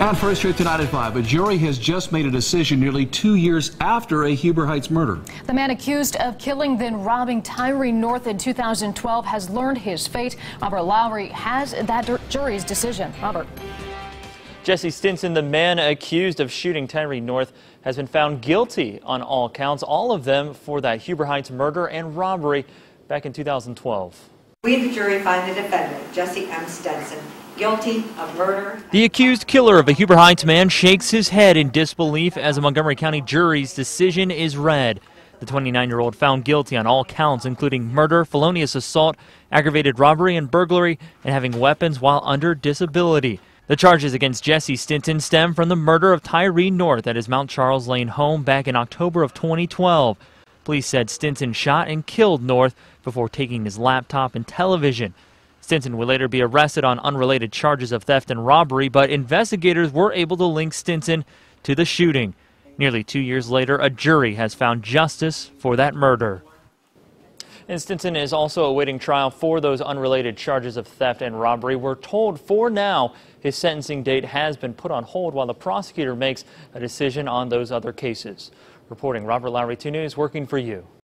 And first here tonight at 5, a jury has just made a decision nearly two years after a Huber Heights murder. The man accused of killing then robbing Tyree North in 2012 has learned his fate. Robert Lowry has that jury's decision. Robert. Jesse Stinson, the man accused of shooting Tyree North, has been found guilty on all counts, all of them for that Huber Heights murder and robbery back in 2012. We, the jury, find the defendant, Jesse M. Stinson, guilty of murder. The accused killer of a Huber Heights man shakes his head in disbelief as a Montgomery County jury's decision is read. The 29-year-old found guilty on all counts, including murder, felonious assault, aggravated robbery and burglary, and having weapons while under disability. The charges against Jesse Stinson stem from the murder of Tyree North at his Mount Charles Lane home back in October of 2012. Police said Stinson shot and killed North before taking his laptop and television. Stinson would later be arrested on unrelated charges of theft and robbery, but investigators were able to link Stinson to the shooting. Nearly two years later, a jury has found justice for that murder. And Stinson is also awaiting trial for those unrelated charges of theft and robbery. We're told for now his sentencing date has been put on hold while the prosecutor makes a decision on those other cases. Reporting Robert Lowry 2 News, working for you.